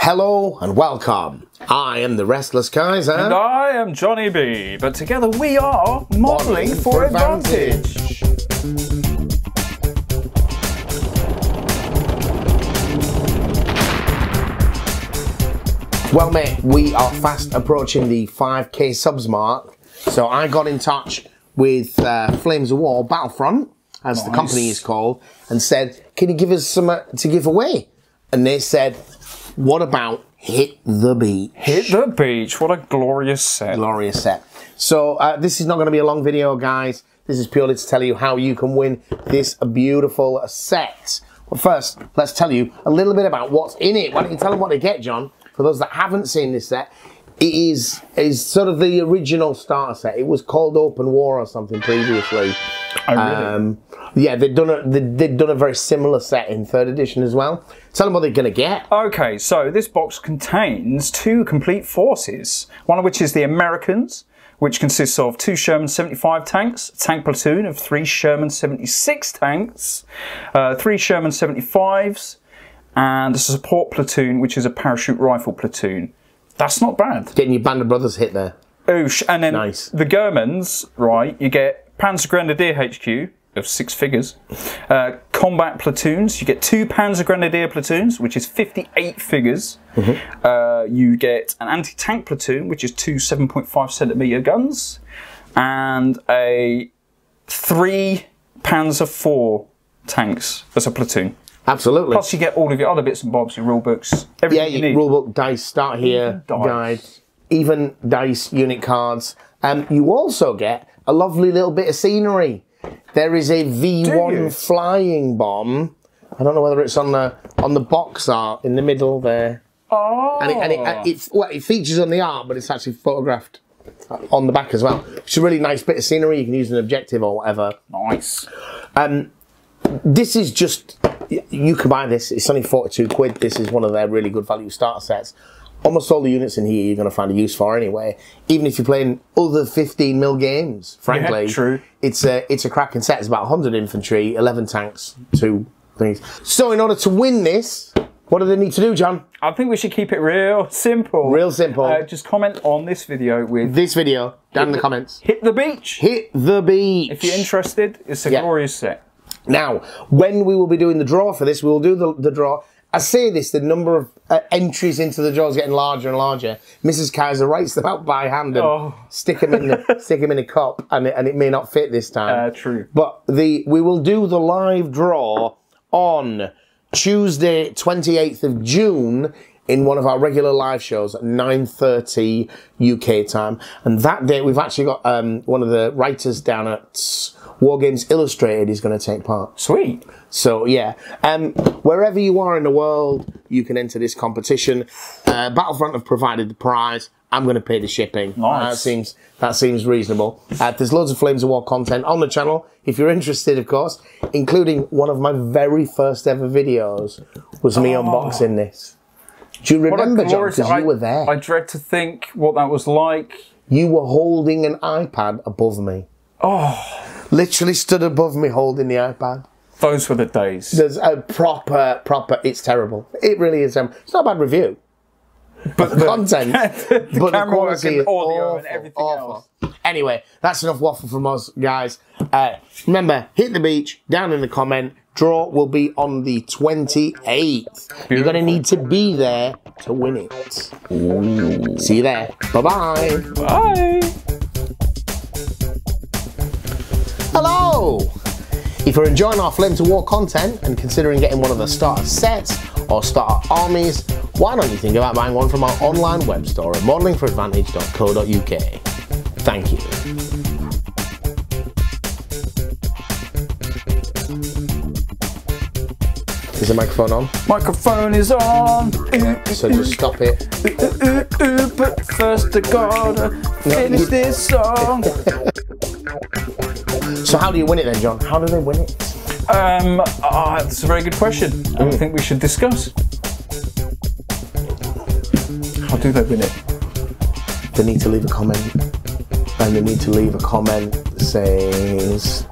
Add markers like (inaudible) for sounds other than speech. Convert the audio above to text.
Hello and welcome. I am the Restless Kaiser. And I am Johnny B, but together we are modelling for, advantage. Well, mate, we are fast approaching the 5k subs mark. So I got in touch with uh, Flames of War Battlefront, as the company is called, and said, Can you give us some uh, to give away? And they said, What about Hit the Beach? Hit the beach, what a glorious set. glorious set. So uh, this is not going to be a long video, guys. This is purely to tell you how you can win this beautiful set. But first, let's tell you a little bit about what's in it. Why don't you tell them what they get, John? For those that haven't seen this set, it is is sort of the original starter set. It was called Open War or something previously. Oh, really? Um, yeah, they've done a they, they've done a very similar set in third edition as well. Tell them what they're going to get. Okay, so this box contains two complete forces, one of which is the Americans, which consists of two Sherman 75 tanks, a tank platoon of three Sherman 76 tanks, uh, three Sherman 75s, and a support platoon, which is a parachute rifle platoon. That's not bad. Getting your Band of Brothers hit there. Oosh. And then Nice. the Germans, right, you get Panzer Grenadier HQ of six figures. Uh, combat platoons, you get two Panzer Grenadier platoons, which is 58 figures. Mm-hmm. Uh, you get an anti tank platoon, which is two 7.5 centimeter guns, and a three Panzer IV tanks as a platoon. Absolutely. Plus, you get all of your other bits and bobs, your rule books, Yeah, you need. rulebook, dice, start here, Even dice. guide, even dice, unit cards. Um, you also get a lovely little bit of scenery. There is a V1 flying bomb. I don't know whether it's on the on the box art in the middle there. oh, And it, and it, and it, well, it features on the art, but it's actually photographed on the back as well. It's a really nice bit of scenery. You can use an objective or whatever. nice. Um, This is just you can buy this. It's only forty two quid. This is one of their really good value starter sets. Almost all the units in here you're going to find a use for anyway. Even if you're playing other fifteen mil games, frankly, true. It's a it's a cracking set. It's about hundred infantry, eleven tanks, two things. So in order to win this, what do they need to do, John? I think we should keep it real simple. Real simple. Uh, just comment on this video with This video down in the comments. hit the beach. Hit the beach. If you're interested, it's a Yeah. glorious set. Now, when we will be doing the draw for this, we will do the, the draw. I say this, the number of uh, entries into the draw is getting larger and larger. Mrs. Kaiser writes them out by hand and Oh. stick them in the, (laughs) stick 'em in a cup, and it, and it may not fit this time. Uh, true. But the we will do the live draw on Tuesday, 28th of June in one of our regular live shows at 9.30 UK time. And that day we've actually got um, one of the writers down at War Games Illustrated is going to take part. Sweet. So yeah, um, wherever you are in the world, you can enter this competition. Uh, Battlefront have provided the prize. I'm going to pay the shipping. Nice. That seems that seems reasonable. Uh, there's loads of Flames of War content on the channel if you're interested, of course, including one of my very first ever videos was me unboxing this. Do you remember, John? Because you I- were there. I dread to think what that was like. you were holding an iPad above me. Oh. Literally stood above me holding the iPad. Those were the days. There's a proper, proper. It's terrible. It really is. Um, it's not a bad review, but (laughs) the content, (laughs) the but the quality and audio awful, and everything awful. Anyway, that's enough waffle from us, guys. Uh, remember, hit the beach down in the comment. Draw will be on the 28th. You're going to need to be there to win it. See you there. Bye bye. Bye. Hello! If you're enjoying our Flames of War content and considering getting one of the starter sets or starter armies, why don't you think about buying one from our online web store at modellingforadvantage.co.uk? Thank you. Is the microphone on? Microphone is on. So just stop it. But first I gotta finish this song. So how do you win it then, John? How do they win it? Um, ah, that's a very good question. I think we should discuss. How do they win it? They need to leave a comment. And they need to leave a comment that says